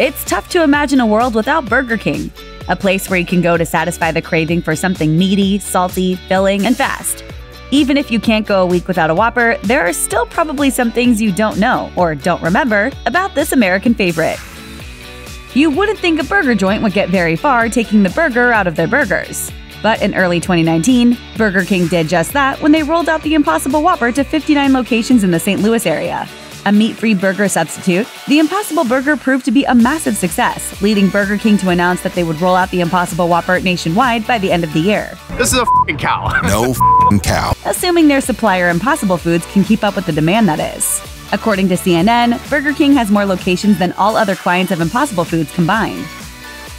it's tough to imagine a world without Burger King, a place where you can go to satisfy the craving for something meaty, salty, filling, and fast. Even if you can't go a week without a Whopper, there are still probably some things you don't know or don't remember about this American favorite. You wouldn't think a burger joint would get very far taking the burger out of their burgers. But in early 2019, Burger King did just that when they rolled out the Impossible Whopper to 59 locations in the St. Louis area. A meat free burger substitute, the Impossible Burger proved to be a massive success, leading Burger King to announce that they would roll out the Impossible Whopper nationwide by the end of the year. This is a fing cow. No fing cow. Assuming their supplier Impossible Foods can keep up with the demand, that is. According to CNN, Burger King has more locations than all other clients of Impossible Foods combined.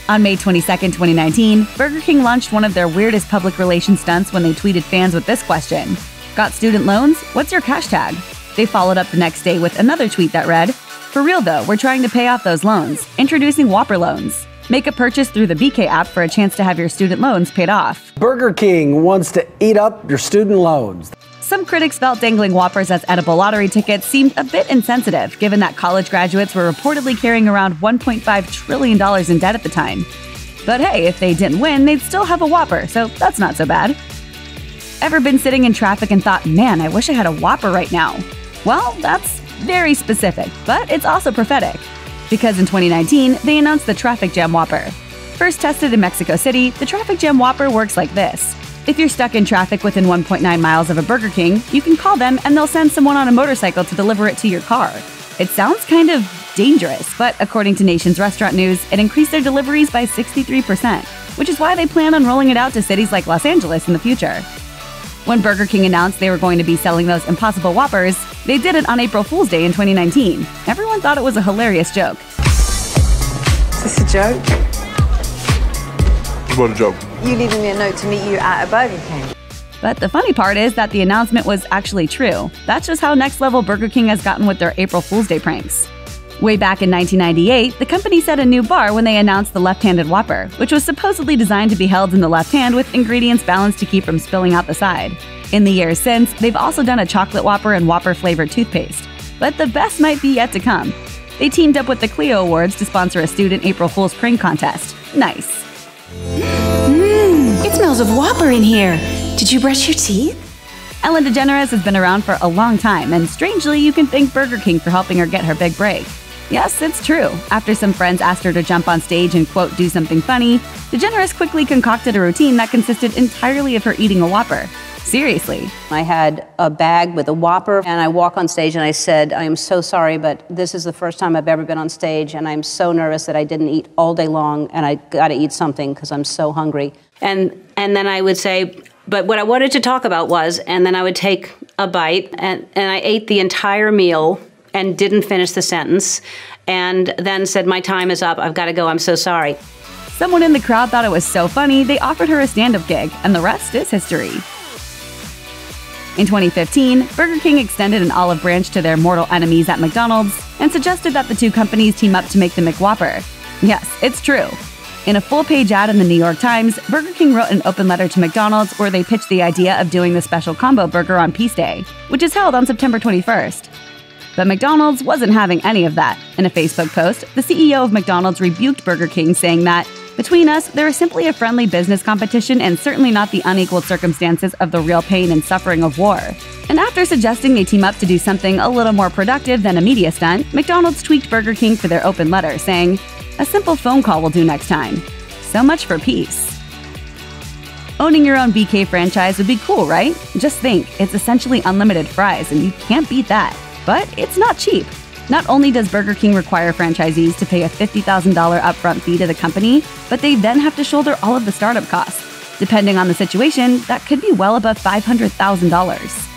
On May 22, 2019, Burger King launched one of their weirdest public relations stunts when they tweeted fans with this question Got student loans? What's your cash tag? They followed up the next day with another tweet that read For real though, we're trying to pay off those loans. Introducing Whopper Loans. Make a purchase through the BK app for a chance to have your student loans paid off. Burger King wants to eat up your student loans. Some critics felt dangling Whoppers as edible lottery tickets seemed a bit insensitive, given that college graduates were reportedly carrying around $1.5 trillion in debt at the time. But hey, if they didn't win, they'd still have a Whopper, so that's not so bad. Ever been sitting in traffic and thought, man, I wish I had a Whopper right now? Well, that's very specific, but it's also prophetic. Because in 2019, they announced the Traffic Jam Whopper. First tested in Mexico City, the Traffic Jam Whopper works like this. If you're stuck in traffic within 1.9 miles of a Burger King, you can call them and they'll send someone on a motorcycle to deliver it to your car. It sounds kind of dangerous, but according to Nation's Restaurant News, it increased their deliveries by 63%, which is why they plan on rolling it out to cities like Los Angeles in the future. When Burger King announced they were going to be selling those Impossible Whoppers, they did it on April Fool's Day in 2019. Everyone thought it was a hilarious joke. Is this a joke? What a joke. You leaving me a note to meet you at a Burger King? But the funny part is that the announcement was actually true. That's just how next level Burger King has gotten with their April Fool's Day pranks. Way back in 1998, the company set a new bar when they announced the left handed Whopper, which was supposedly designed to be held in the left hand with ingredients balanced to keep from spilling out the side. In the years since, they've also done a chocolate Whopper and Whopper flavored toothpaste. But the best might be yet to come. They teamed up with the Clio Awards to sponsor a student April Fool's prank contest. Nice. Mmm, it smells of Whopper in here. Did you brush your teeth? Ellen DeGeneres has been around for a long time, and strangely, you can thank Burger King for helping her get her big break. Yes, it's true. After some friends asked her to jump on stage and, quote, do something funny, DeGeneres quickly concocted a routine that consisted entirely of her eating a Whopper. Seriously. I had a bag with a Whopper, and I walk on stage and I said, I am so sorry, but this is the first time I've ever been on stage, and I'm so nervous that I didn't eat all day long, and I got to eat something because I'm so hungry. And, and then I would say, but what I wanted to talk about was, and then I would take a bite, and, and I ate the entire meal and didn't finish the sentence, and then said, My time is up, I've got to go, I'm so sorry. Someone in the crowd thought it was so funny, they offered her a stand up gig, and the rest is history. In 2015, Burger King extended an olive branch to their mortal enemies at McDonald's and suggested that the two companies team up to make the McWhopper. Yes, it's true. In a full page ad in the New York Times, Burger King wrote an open letter to McDonald's where they pitched the idea of doing the special combo burger on Peace Day, which is held on September 21st. But McDonald's wasn't having any of that. In a Facebook post, the CEO of McDonald's rebuked Burger King, saying that, between us, there is simply a friendly business competition and certainly not the unequaled circumstances of the real pain and suffering of war. And after suggesting they team up to do something a little more productive than a media stunt, McDonald's tweaked Burger King for their open letter, saying, A simple phone call will do next time. So much for peace. Owning your own BK franchise would be cool, right? Just think, it's essentially unlimited fries, and you can't beat that. But it's not cheap. Not only does Burger King require franchisees to pay a $50,000 upfront fee to the company, but they then have to shoulder all of the startup costs. Depending on the situation, that could be well above $500,000.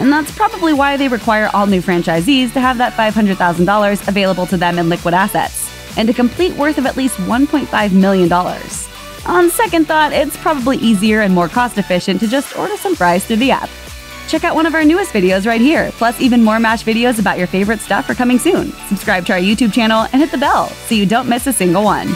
And that's probably why they require all new franchisees to have that $500,000 available to them in liquid assets, and a complete worth of at least $1.5 million. On second thought, it's probably easier and more cost efficient to just order some fries through the app. Check out one of our newest videos right here. Plus, even more Mashed videos about your favorite stuff are coming soon. Subscribe to our YouTube channel and hit the bell so you don't miss a single one.